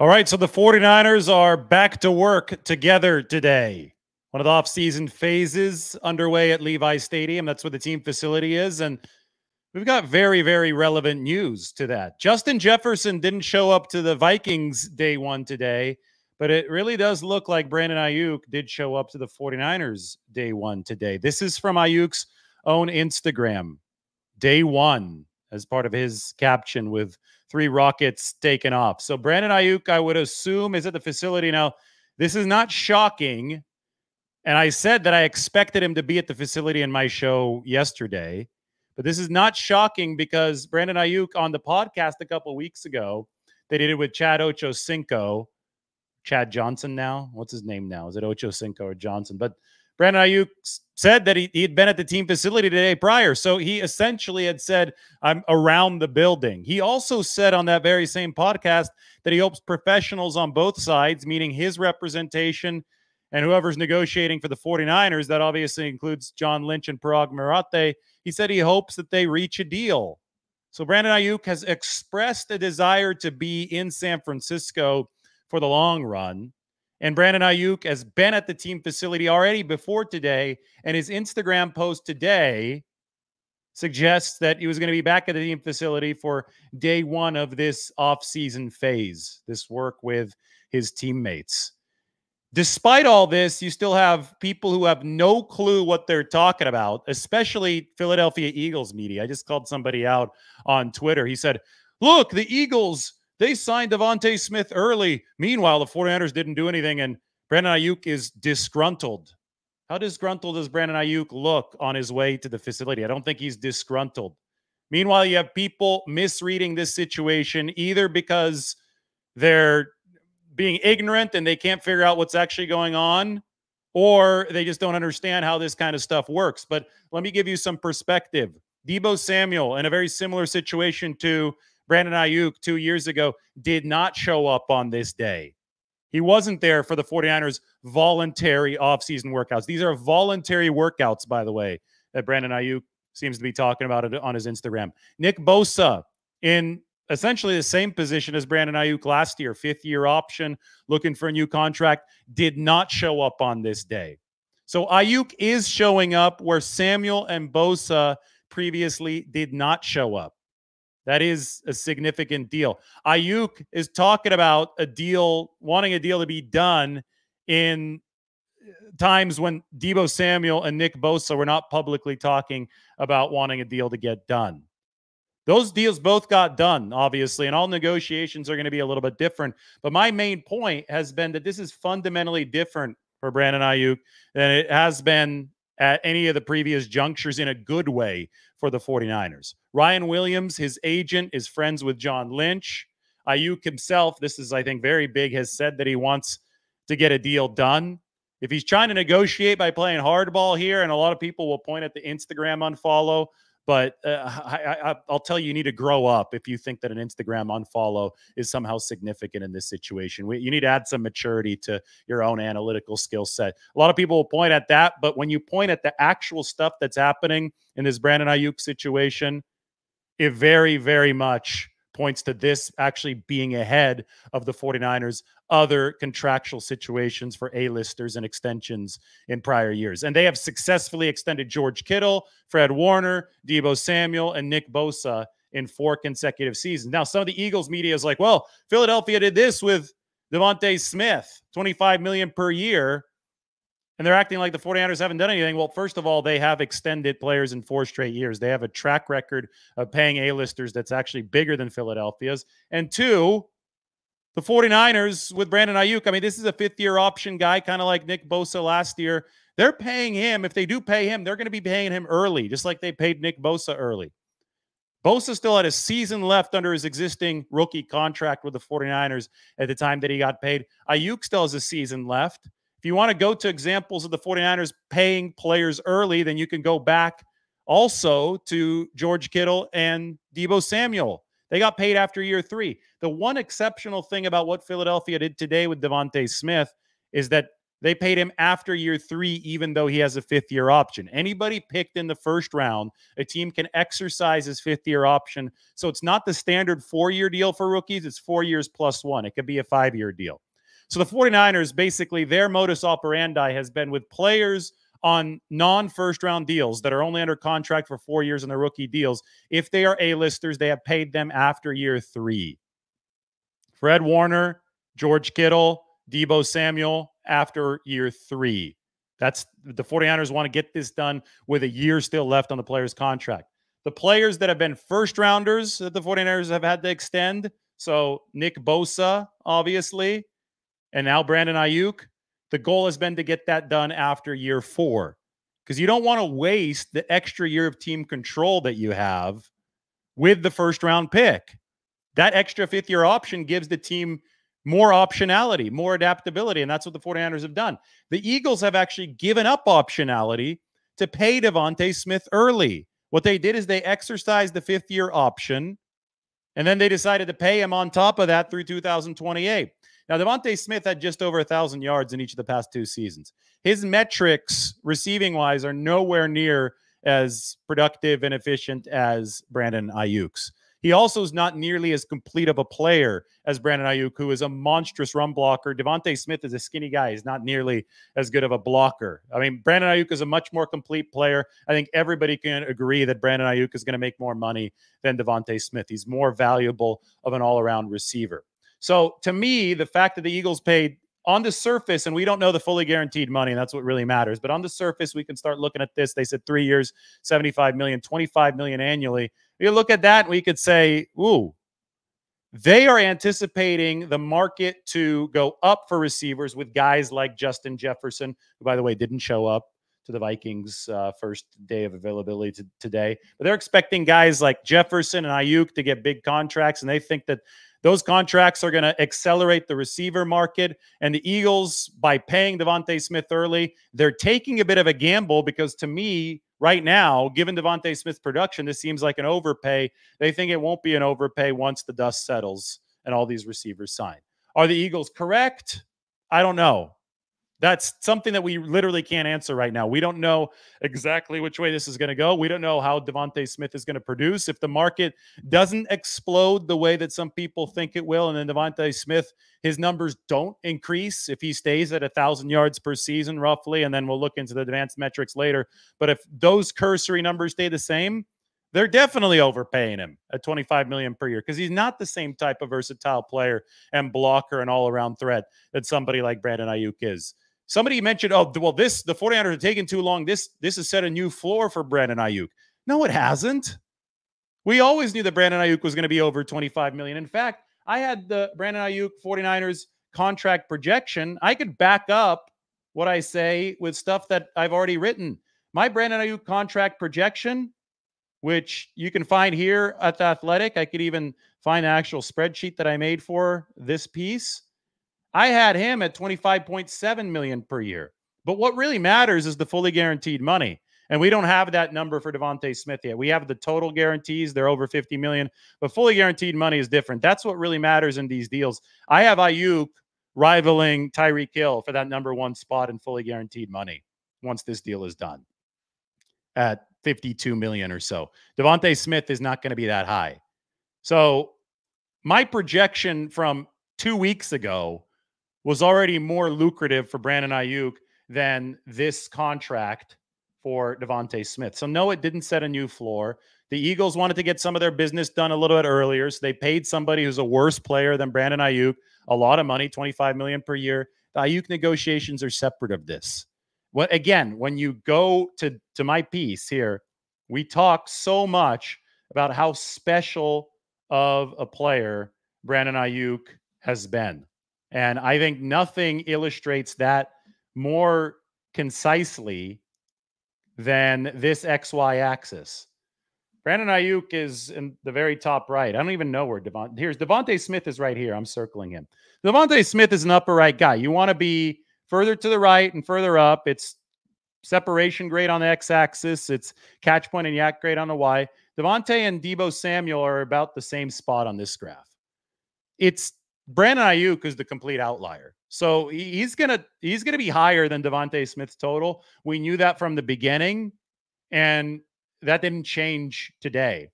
All right, so the 49ers are back to work together today. One of the offseason phases underway at Levi Stadium. That's where the team facility is. And we've got very, very relevant news to that. Justin Jefferson didn't show up to the Vikings day one today, but it really does look like Brandon Aiyuk did show up to the 49ers day one today. This is from Aiyuk's own Instagram, day one, as part of his caption with three rockets taken off. So Brandon Aiyuk, I would assume, is at the facility now. This is not shocking. And I said that I expected him to be at the facility in my show yesterday. But this is not shocking because Brandon Aiyuk on the podcast a couple weeks ago, they did it with Chad Ochocinco. Chad Johnson now. What's his name now? Is it Ochocinco or Johnson? But Brandon Aiyuk said that he, he had been at the team facility today prior. So he essentially had said, I'm around the building. He also said on that very same podcast that he hopes professionals on both sides, meaning his representation and whoever's negotiating for the 49ers, that obviously includes John Lynch and Paraag Marathe, he said he hopes that they reach a deal. So Brandon Aiyuk has expressed a desire to be in San Francisco for the long run. And Brandon Aiyuk has been at the team facility already before today, and his Instagram post today suggests that he was going to be back at the team facility for day one of this offseason phase, this work with his teammates. Despite all this, you still have people who have no clue what they're talking about, especially Philadelphia Eagles media. I just called somebody out on Twitter. He said, Look, the Eagles they signed DeVonta Smith early. Meanwhile, the 49ers didn't do anything, and Brandon Aiyuk is disgruntled. How disgruntled does Brandon Aiyuk look on his way to the facility? I don't think he's disgruntled. Meanwhile, you have people misreading this situation either because they're being ignorant and they can't figure out what's actually going on, or they just don't understand how this kind of stuff works. But let me give you some perspective. Deebo Samuel, in a very similar situation to Brandon Aiyuk two years ago did not show up on this day. He wasn't there for the 49ers voluntary offseason workouts. These are voluntary workouts, by the way, that Brandon Aiyuk seems to be talking about it on his Instagram. Nick Bosa in essentially the same position as Brandon Aiyuk last year, fifth year option, looking for a new contract, did not show up on this day. So Aiyuk is showing up where Samuel and Bosa previously did not show up. That is a significant deal. Aiyuk is talking about a deal, wanting a deal to be done in uh, times when Deebo Samuel and Nick Bosa were not publicly talking about wanting a deal to get done. Those deals both got done, obviously, and all negotiations are going to be a little bit different. But my main point has been that this is fundamentally different for Brandon Aiyuk than it has been at any of the previous junctures in a good way for the 49ers. Ryan Williams, his agent, is friends with John Lynch. Aiyuk himself, this is, I think, very big, has said that he wants to get a deal done. If he's trying to negotiate by playing hardball here, and a lot of people will point at the Instagram unfollow, but uh, I, will tell you, you need to grow up if you think that an Instagram unfollow is somehow significant in this situation. We, you need to add some maturity to your own analytical skill set. A lot of people will point at that, but when you point at the actual stuff that's happening in this Brandon Aiyuk situation, it very, very much points to this actually being ahead of the 49ers other contractual situations for A-listers and extensions in prior years. And they have successfully extended George Kittle, Fred Warner, Deebo Samuel, and Nick Bosa in four consecutive seasons. Now, some of the Eagles media is like, well, Philadelphia did this with DeVonta Smith, 25 million per year and they're acting like the 49ers haven't done anything. Well, first of all, they have extended players in four straight years. They have a track record of paying A-listers that's actually bigger than Philadelphia's. And two, the 49ers with Brandon Aiyuk, I mean, this is a fifth year option guy, kind of like Nick Bosa last year. They're paying him. If they do pay him, they're going to be paying him early, just like they paid Nick Bosa early. Bosa still had a season left under his existing rookie contract with the 49ers at the time that he got paid. Aiyuk still has a season left. You want to go to examples of the 49ers paying players early, then you can go back also to George Kittle and Deebo Samuel. They got paid after year three. The one exceptional thing about what Philadelphia did today with DeVonta Smith is that they paid him after year three, even though he has a fifth year option. Anybody picked in the first round, a team can exercise his fifth year option. So it's not the standard four year deal for rookies, it's four years plus one. It could be a five year deal. So the 49ers, basically, their modus operandi has been with players on non first round deals that are only under contract for four years in their rookie deals. If they are A-listers, they have paid them after year three. Fred Warner, George Kittle, Deebo Samuel after year three. That's the 49ers want to get this done with a year still left on the player's contract. The players that have been first rounders that the 49ers have had to extend. So Nick Bosa, obviously, and now Brandon Aiyuk. The goal has been to get that done after year four because you don't want to waste the extra year of team control that you have with the first round pick. That extra fifth year option gives the team more optionality, more adaptability. And that's what the 49ers have done. The Eagles have actually given up optionality to pay DeVonta Smith early. What they did is they exercised the fifth year option, and then they decided to pay him on top of that through 2028. Now, DeVonta Smith had just over a thousand yards in each of the past two seasons. His metrics, receiving wise, are nowhere near as productive and efficient as Brandon Aiyuk's. He also is not nearly as complete of a player as Brandon Aiyuk, who is a monstrous run blocker. DeVonta Smith is a skinny guy. He's not nearly as good of a blocker. I mean, Brandon Aiyuk is a much more complete player. I think everybody can agree that Brandon Aiyuk is going to make more money than DeVonta Smith. He's more valuable of an all-around receiver. So to me, the fact that the Eagles paid on the surface, and we don't know the fully guaranteed money, and that's what really matters. But on the surface, we can start looking at this. They said three years, 75 million, 25 million annually. You look at that, and we could say, ooh, they are anticipating the market to go up for receivers with guys like Justin Jefferson, who, by the way, didn't show up to the Vikings' uh, first day of availability to, today. But they're expecting guys like Jefferson and Aiyuk to get big contracts, and they think that those contracts are going to accelerate the receiver market. And the Eagles, by paying DeVonta Smith early, they're taking a bit of a gamble because to me, right now, given DeVonta Smith's production, this seems like an overpay. They think it won't be an overpay once the dust settles and all these receivers sign. Are the Eagles correct? I don't know. That's something that we literally can't answer right now. We don't know exactly which way this is going to go. We don't know how DeVonta Smith is going to produce. If the market doesn't explode the way that some people think it will, and then DeVonta Smith, his numbers don't increase if he stays at a thousand yards per season, roughly, and then we'll look into the advanced metrics later. But if those cursory numbers stay the same, they're definitely overpaying him at 25 million per year because he's not the same type of versatile player and blocker and all-around threat that somebody like Brandon Aiyuk is. Somebody mentioned, oh, well, this the 49ers are taking too long. This this has set a new floor for Brandon Aiyuk. No, it hasn't. We always knew that Brandon Aiyuk was going to be over 25 million. In fact, I had the Brandon Aiyuk 49ers contract projection. I could back up what I say with stuff that I've already written. My Brandon Aiyuk contract projection, which you can find here at the Athletic, I could even find the actual spreadsheet that I made for this piece. I had him at 25.7 million per year. But what really matters is the fully guaranteed money. And we don't have that number for DeVonta Smith yet. We have the total guarantees, they're over 50 million, but fully guaranteed money is different. That's what really matters in these deals. I have Aiyuk rivaling Tyreek Hill for that number one spot in fully guaranteed money once this deal is done at 52 million or so. DeVonta Smith is not going to be that high. So my projection from two weeks ago was already more lucrative for Brandon Aiyuk than this contract for DeVonta Smith. So no, it didn't set a new floor. The Eagles wanted to get some of their business done a little bit earlier, so they paid somebody who's a worse player than Brandon Aiyuk a lot of money, 25 million per year. The Aiyuk negotiations are separate of this. What again, when you go to to my piece here, we talk so much about how special of a player Brandon Aiyuk has been. And I think nothing illustrates that more concisely than this XY axis. Brandon Aiyuk is in the very top right. I don't even know where Devon. Here's DeVonta Smith is right here. I'm circling him. DeVonta Smith is an upper right guy. You want to be further to the right and further up. It's separation grade on the x-axis. It's catch point and YAC grade on the y. DeVonta and Deebo Samuel are about the same spot on this graph. It's Brandon Aiyuk is the complete outlier. So he's gonna he's gonna be higher than DeVonta Smith's total. We knew that from the beginning, and that didn't change today.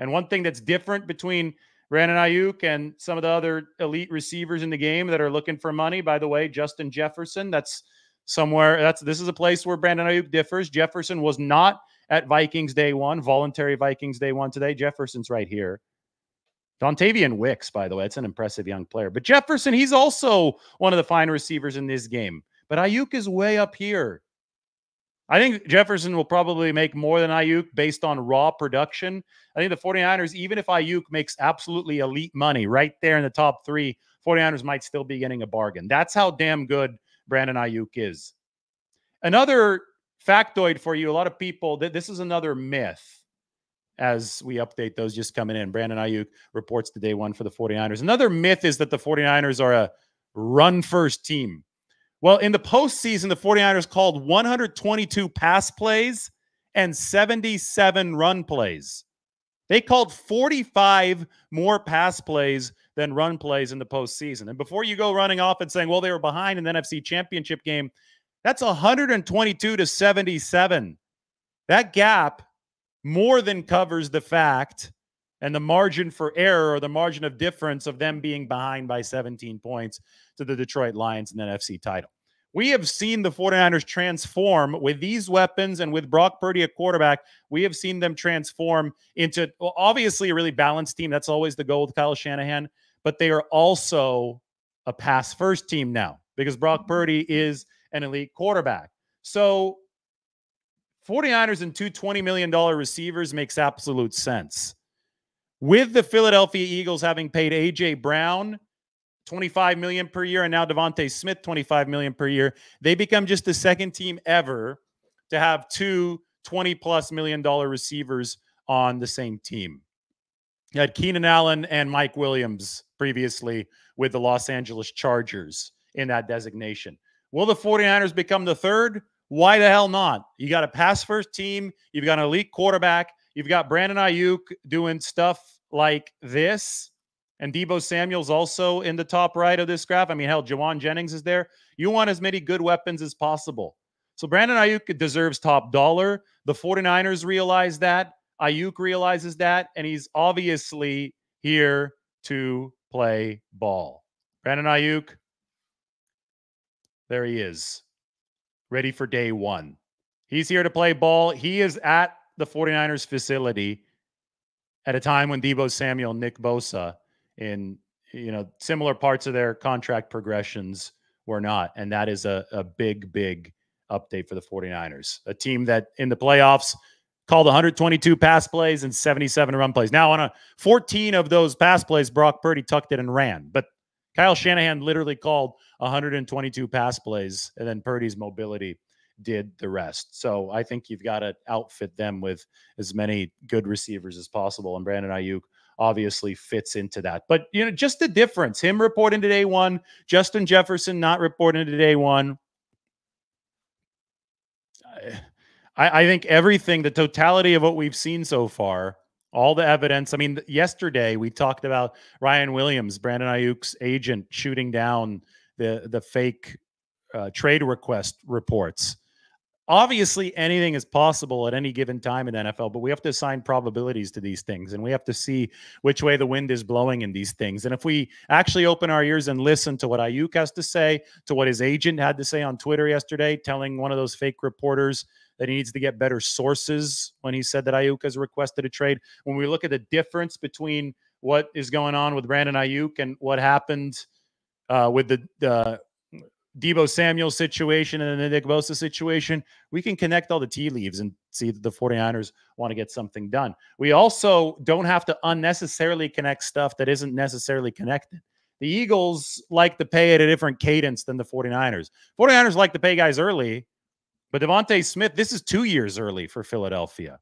And one thing that's different between Brandon Aiyuk and some of the other elite receivers in the game that are looking for money, by the way, Justin Jefferson, that's somewhere that's this is a place where Brandon Aiyuk differs. Jefferson was not at Vikings day one, voluntary Vikings day one today. Jefferson's right here. Dontayvion Wicks, by the way, it's an impressive young player. But Jefferson, he's also one of the fine receivers in this game. But Aiyuk is way up here. I think Jefferson will probably make more than Aiyuk based on raw production. I think the 49ers, even if Aiyuk makes absolutely elite money right there in the top three, 49ers might still be getting a bargain. That's how damn good Brandon Aiyuk is. Another factoid for you a lot of people, this is another myth as we update those just coming in. Brandon Aiyuk reports to day one for the 49ers. Another myth is that the 49ers are a run first team. Well, in the postseason, the 49ers called 122 pass plays and 77 run plays. They called 45 more pass plays than run plays in the postseason. And before you go running off and saying, well, they were behind in the NFC championship game, that's 122 to 77. That gap more than covers the fact and the margin for error or the margin of difference of them being behind by 17 points to the Detroit Lions in the NFC title. We have seen the 49ers transform with these weapons and with Brock Purdy a quarterback. We have seen them transform into well, obviously a really balanced team. That's always the goal with Kyle Shanahan, but they are also a pass first team now because Brock mm-hmm. Purdy is an elite quarterback. So 49ers and two $20 million receivers makes absolute sense. With the Philadelphia Eagles having paid AJ Brown 25 million per year and now DeVonta Smith 25 million per year, they become just the second team ever to have two 20 plus million dollar receivers on the same team. You had Keenan Allen and Mike Williams previously with the Los Angeles Chargers in that designation. Will the 49ers become the third? Why the hell not? You got a pass first team. You've got an elite quarterback. You've got Brandon Aiyuk doing stuff like this. And Deebo Samuel's also in the top right of this graph. I mean, hell, Jauan Jennings is there. You want as many good weapons as possible. So Brandon Aiyuk deserves top dollar. The 49ers realize that. Aiyuk realizes that. And he's obviously here to play ball. Brandon Aiyuk, there he is ready for day one. He's here to play ball. He is at the 49ers facility at a time when Deebo Samuel, Nick Bosa, in you know similar parts of their contract progressions were not. And that is a, a big, big update for the 49ers. A team that in the playoffs called 122 pass plays and 77 run plays. Now, on a 14 of those pass plays, Brock Purdy tucked it and ran. But Kyle Shanahan literally called 122 pass plays, and then Purdy's mobility did the rest. So I think you've got to outfit them with as many good receivers as possible. And Brandon Aiyuk obviously fits into that. But you know, just the difference: him reporting to day one, Justin Jefferson not reporting to day one. I, I think everything, the totality of what we've seen so far all the evidence. I mean, yesterday we talked about Ryan Williams, Brandon Aiyuk's agent, shooting down the the fake uh, trade request reports. Obviously, anything is possible at any given time in NFL, but we have to assign probabilities to these things, and we have to see which way the wind is blowing in these things. And if we actually open our ears and listen to what Aiyuk has to say, to what his agent had to say on Twitter yesterday, telling one of those fake reporters that he needs to get better sources when he said that Aiyuk has requested a trade. When we look at the difference between what is going on with Brandon Aiyuk and what happened uh, with the uh, Deebo Samuel situation and the Nick Bosa situation, we can connect all the tea leaves and see that the 49ers want to get something done. We also don't have to unnecessarily connect stuff that isn't necessarily connected. The Eagles like to pay at a different cadence than the 49ers. 49ers like to pay guys early but DeVonta Smith, this is two years early for Philadelphia.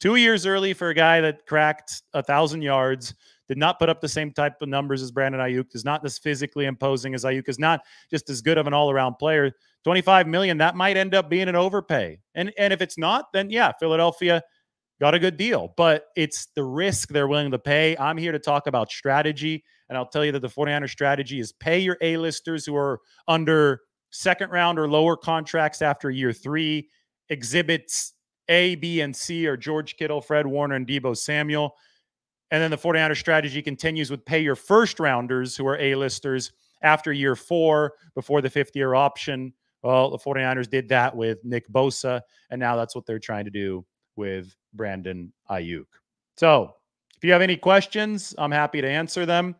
Two years early for a guy that cracked a thousand yards, did not put up the same type of numbers as Brandon Aiyuk, is not as physically imposing as Aiyuk, is not just as good of an all-around player. 25 million, that might end up being an overpay. And and if it's not, then yeah, Philadelphia got a good deal. But it's the risk they're willing to pay. I'm here to talk about strategy. And I'll tell you that the 49er strategy is pay your A-listers who are under second round or lower contracts after year three. Exhibits A, B, and C are George Kittle, Fred Warner, and Deebo Samuel. And then the 49er strategy continues with pay your first rounders who are A-listers after year four before the fifth year option. Well, the 49ers did that with Nick Bosa, and now that's what they're trying to do with Brandon Aiyuk. So if you have any questions, I'm happy to answer them.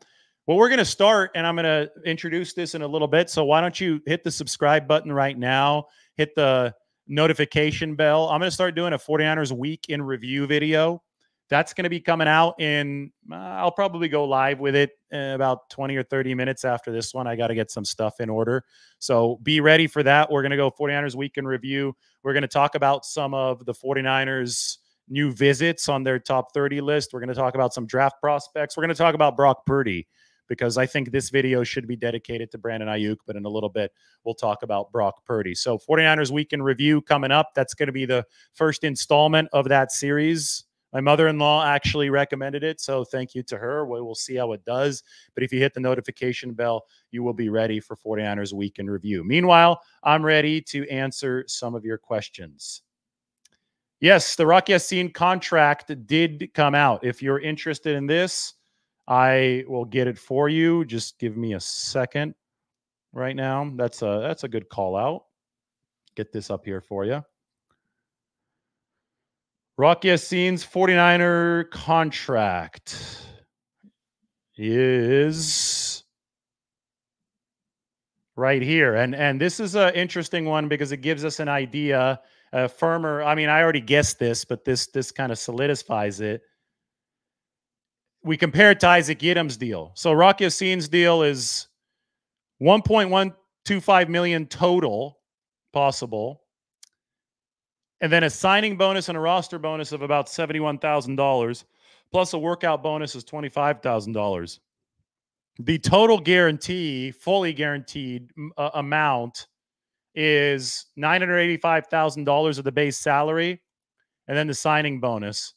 Well, we're going to start, and I'm going to introduce this in a little bit. So why don't you hit the subscribe button right now? Hit the notification bell. I'm going to start doing a 49ers week in review video. That's going to be coming out in, uh, I'll probably go live with it about 20 or 30 minutes after this one. I got to get some stuff in order. So be ready for that. We're going to go 49ers week in review. We're going to talk about some of the 49ers new visits on their top 30 list. We're going to talk about some draft prospects. We're going to talk about Brock Purdy because I think this video should be dedicated to Brandon Aiyuk, but in a little bit, we'll talk about Brock Purdy. So 49ers week in review coming up. That's going to be the first installment of that series. My mother in law actually recommended it. So thank you to her. We will see how it does. But if you hit the notification bell, you will be ready for 49ers Week in Review. Meanwhile, I'm ready to answer some of your questions. Yes, the Rocky Ya-Sin contract did come out. If you're interested in this, I will get it for you. Just give me a second right now. That's a that's a good call out. Get this up here for you. Rock Ya-Sin's 49er contract is right here. And and this is an interesting one because it gives us an idea, a firmer. I mean, I already guessed this, but this this kind of solidifies it. We compare it to Isaac Yiadom's deal. So Rocky Ya-Sin's deal is 1.125 million total possible and then a signing bonus and a roster bonus of about $71,000, plus a workout bonus is $25,000. The total guarantee, fully guaranteed uh, amount is $985,000 of the base salary and then the signing bonus.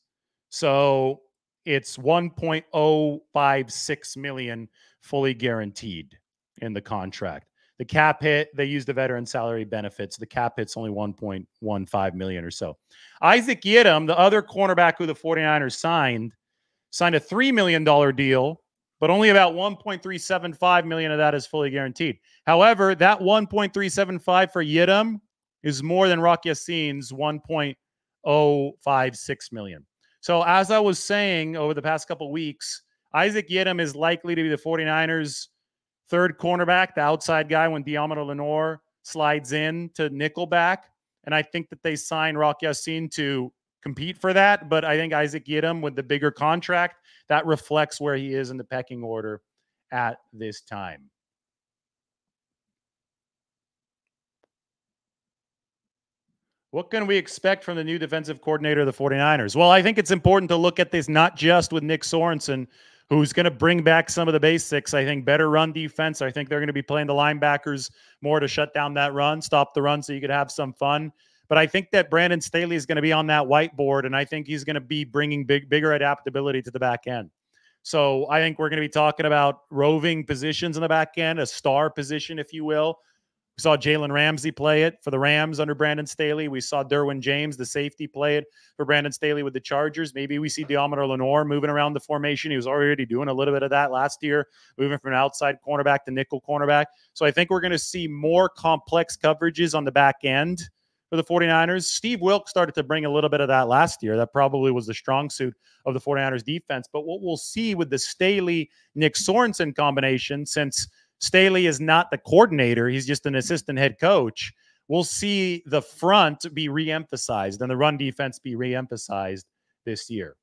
So it's 1.056 million fully guaranteed in the contract. The cap hit, they use the veteran salary benefits. The cap hit's only 1.15 million or so. Isaac Yiadom, the other cornerback who the 49ers signed, signed a $3 million deal, but only about 1.375 million of that is fully guaranteed. However, that 1.375 for Yiadom is more than Rocky Ya-Sin's 1.056 million. So as I was saying over the past couple weeks, Isaac Yiadom is likely to be the 49ers third cornerback, the outside guy when Deommodore Lenoir slides in to nickelback. And I think that they sign Rock Ya-Sin to compete for that. But I think Isaac Yiadom with the bigger contract, that reflects where he is in the pecking order at this time. What can we expect from the new defensive coordinator of the 49ers? Well, I think it's important to look at this not just with Nick Sorensen, who's going to bring back some of the basics. I think better run defense. I think they're going to be playing the linebackers more to shut down that run, stop the run so you could have some fun. But I think that Brandon Staley is going to be on that whiteboard, and I think he's going to be bringing big, bigger adaptability to the back end. So I think we're going to be talking about roving positions in the back end, a star position, if you will, we saw Jalen Ramsey play it for the Rams under Brandon Staley. We saw Derwin James, the safety, play it for Brandon Staley with the Chargers. Maybe we see Deommodore Lenoir moving around the formation. He was already doing a little bit of that last year, moving from outside cornerback to nickel cornerback. So I think we're going to see more complex coverages on the back end for the 49ers. Steve Wilks started to bring a little bit of that last year. That probably was the strong suit of the 49ers defense. But what we'll see with the Staley Nick Sorensen combination, since Staley is not the coordinator, he's just an assistant head coach. We'll see the front be reemphasized and the run defense be reemphasized this year.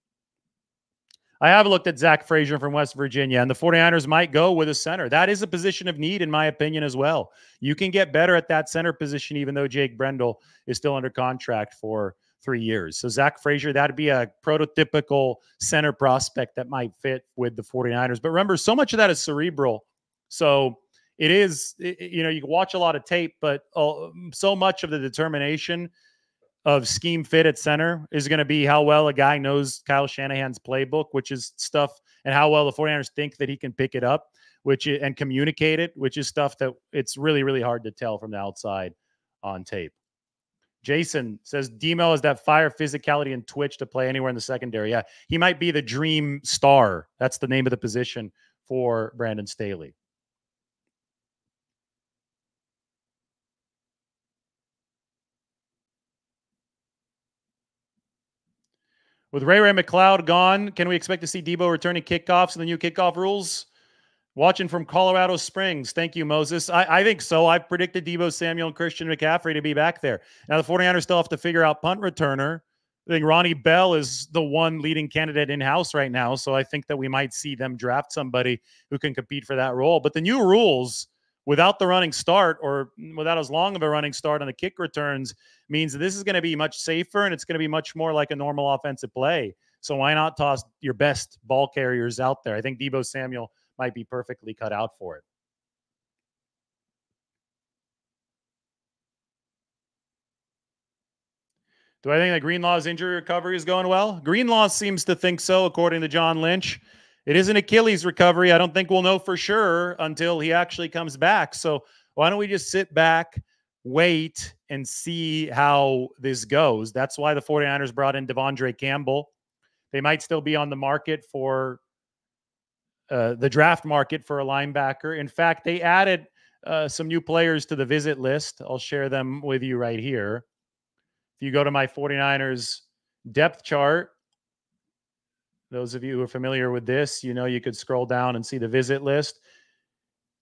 I have looked at Zach Frazier from West Virginia, and the 49ers might go with a center. That is a position of need, in my opinion, as well. You can get better at that center position, even though Jake Brendel is still under contract for three years. So, Zach Frazier, that'd be a prototypical center prospect that might fit with the 49ers. But remember, so much of that is cerebral so it is, you know, you can watch a lot of tape, but uh, so much of the determination of scheme fit at center is going to be how well a guy knows Kyle Shanahan's playbook, which is stuff and how well the 49ers think that he can pick it up, which and communicate it, which is stuff that it's really, really hard to tell from the outside on tape. Jason says Demo has that fire physicality and twitch to play anywhere in the secondary. Yeah, he might be the dream star. That's the name of the position for Brandon Staley. With Ray Ray McCloud gone, can we expect to see Deebo returning kickoffs and the new kickoff rules? Watching from Colorado Springs. Thank you, Moses. I, I think so. I predicted Deebo Samuel and Christian McCaffrey to be back there. Now, the 49ers still have to figure out punt returner. I think Ronnie Bell is the one leading candidate in house right now. So I think that we might see them draft somebody who can compete for that role. But the new rules without the running start or without as long of a running start on the kick returns means that this is going to be much safer and it's going to be much more like a normal offensive play. So why not toss your best ball carriers out there? I think Debo Samuel might be perfectly cut out for it. Do I think that Greenlaw's injury recovery is going well? Greenlaw seems to think so, according to John Lynch. It is an Achilles recovery. I don't think we'll know for sure until he actually comes back. So why don't we just sit back, wait, and see how this goes? That's why the 49ers brought in De'Vondre Campbell. They might still be on the market for uh, the draft market for a linebacker. In fact, they added uh, some new players to the visit list. I'll share them with you right here. If you go to my 49ers depth chart, those of you who are familiar with this, you know you could scroll down and see the visit list.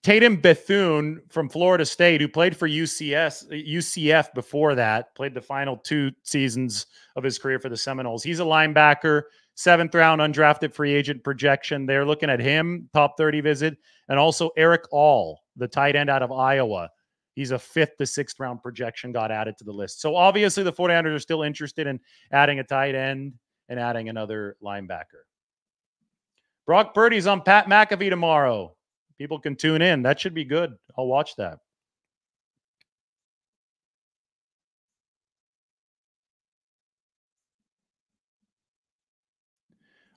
Tatum Bethune from Florida State, who played for UCS, UCF before that, played the final two seasons of his career for the Seminoles. He's a linebacker, seventh round undrafted free agent projection. They're looking at him, top 30 visit, and also Erick All, the tight end out of Iowa. He's a fifth to sixth round projection, got added to the list. So obviously the 49ers are still interested in adding a tight end and adding another linebacker. Brock Purdy's on Pat McAfee tomorrow. People can tune in. That should be good. I'll watch that.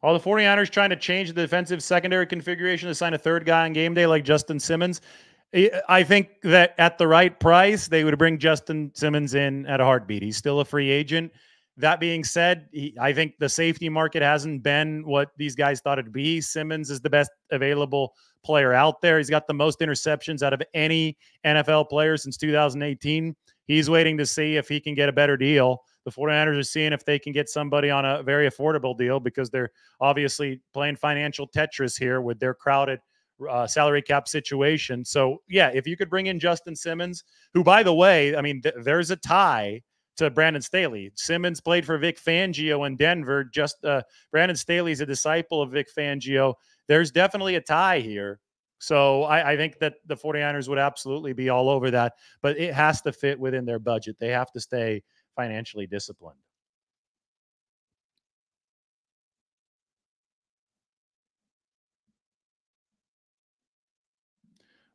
Are the 49ers trying to change the defensive secondary configuration to sign a third guy on game day like Justin Simmons? I think that at the right price, they would bring Justin Simmons in at a heartbeat. He's still a free agent. That being said, he, I think the safety market hasn't been what these guys thought it'd be. Simmons is the best available player out there. He's got the most interceptions out of any NFL player since 2018. He's waiting to see if he can get a better deal. The 49ers are seeing if they can get somebody on a very affordable deal because they're obviously playing financial Tetris here with their crowded uh, salary cap situation. So, yeah, if you could bring in Justin Simmons, who, by the way, I mean, th- there's a tie to Brandon Staley. Simmons played for Vic Fangio in Denver. Just uh, Brandon Staley's a disciple of Vic Fangio. There's definitely a tie here. So I, I, think that the 49ers would absolutely be all over that, but it has to fit within their budget. They have to stay financially disciplined.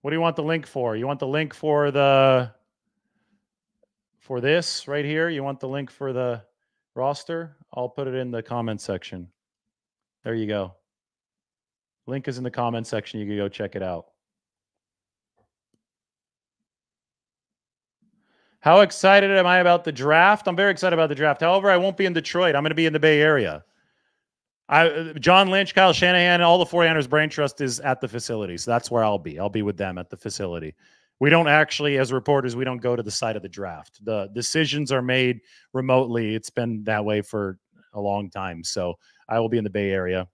What do you want the link for? You want the link for the for this right here, you want the link for the roster? I'll put it in the comment section. There you go. Link is in the comment section. You can go check it out. How excited am I about the draft? I'm very excited about the draft. However, I won't be in Detroit. I'm going to be in the Bay Area. I, John Lynch, Kyle Shanahan, all the 49ers brain trust is at the facility. So that's where I'll be. I'll be with them at the facility we don't actually as reporters we don't go to the site of the draft. The decisions are made remotely. It's been that way for a long time. So i will be in the bay area.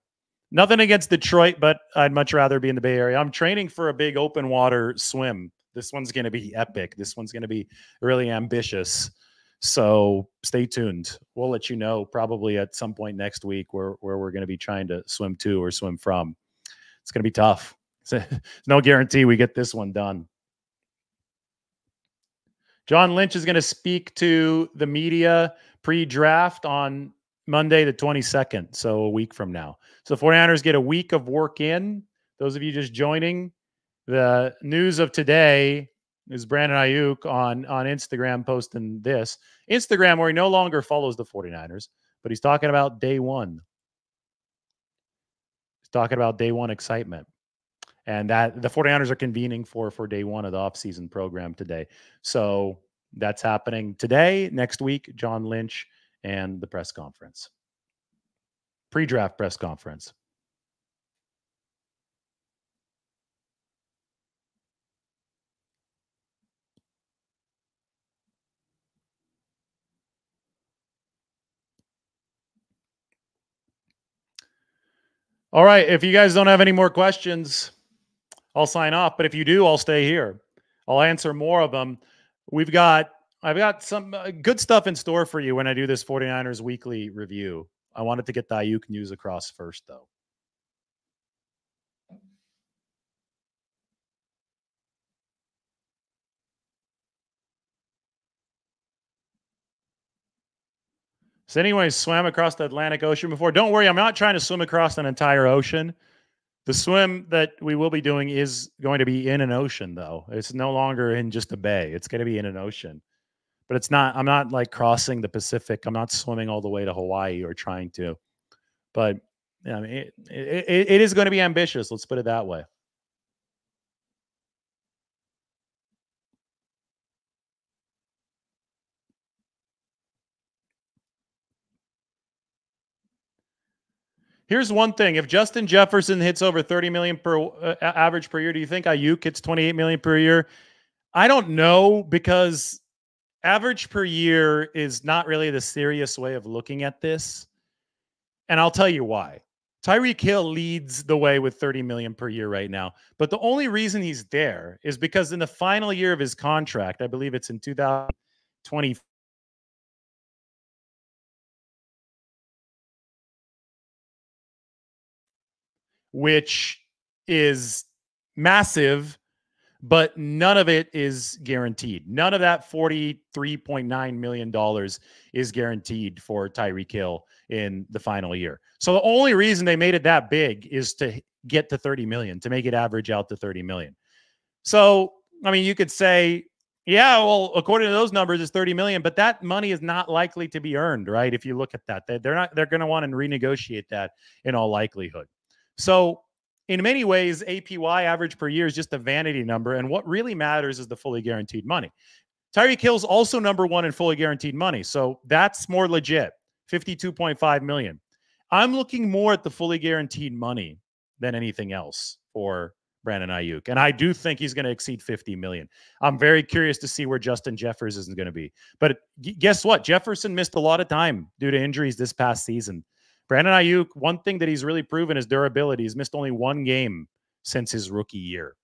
Nothing against detroit but i'd much rather be in the bay area. I'm training for a big open water swim. This one's going to be epic. This one's going to be really ambitious. So stay tuned. We'll let you know probably at some point next week where, where we're going to be trying to swim to or swim from. It's going to be tough. No guarantee we get this one done John Lynch is going to speak to the media pre draft on Monday, the 22nd. So a week from now. So the 49ers get a week of work in. Those of you just joining, the news of today is Brandon Aiyuk on, on Instagram posting this. Instagram, where he no longer follows the 49ers, but he's talking about day one. He's talking about day one excitement. And that the 49ers are convening for for day one of the offseason program today. So that's happening today, next week, John Lynch and the press conference. Pre-draft press conference. All right. If you guys don't have any more questions, I'll sign off. But if you do, I'll stay here. I'll answer more of them. We've got, I've got some uh, good stuff in store for you when I do this 49ers weekly review. I wanted to get the Aiyuk news across first, though. So, anyways, swam across the Atlantic Ocean before. Don't worry, I'm not trying to swim across an entire ocean. The swim that we will be doing is going to be in an ocean, though. It's no longer in just a bay. It's going to be in an ocean. But it's not, I'm not like crossing the Pacific. I'm not swimming all the way to Hawaii or trying to. But I mean, it, it, it is going to be ambitious. Let's put it that way. Here's one thing: if Justin Jefferson hits over 30 million per uh, average per year, do you think Aiyuk hits 28 million per year? I don't know because average per year is not really the serious way of looking at this, and I'll tell you why. Tyreek Hill leads the way with 30 million per year right now, but the only reason he's there is because in the final year of his contract, I believe it's in 2020 which is massive, but none of it is guaranteed. None of that $43.9 million is guaranteed for Tyreek Hill in the final year. So the only reason they made it that big is to get to 30 million, to make it average out to 30 million. So, I mean, you could say, yeah, well, according to those numbers, it's 30 million, but that money is not likely to be earned, right? If you look at that, they're not, they're going to want to renegotiate that in all likelihood. So, in many ways, APY average per year is just a vanity number. And what really matters is the fully guaranteed money. Tyreek Hill's also number one in fully guaranteed money. So that's more legit 52.5 million. I'm looking more at the fully guaranteed money than anything else for Brandon Aiyuk. And I do think he's going to exceed 50 million. I'm very curious to see where Justin Jefferson is going to be. But guess what? Jefferson missed a lot of time due to injuries this past season. Brandon Aiyuk, one thing that he's really proven is durability. He's missed only one game since his rookie year.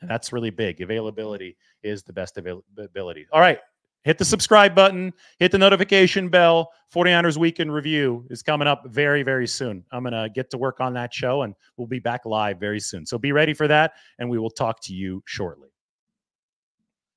And that's really big. Availability is the best availability. All right. Hit the subscribe button, hit the notification bell. 49ers Weekend Review is coming up very, very soon. I'm going to get to work on that show and we'll be back live very soon. So be ready for that, and we will talk to you shortly.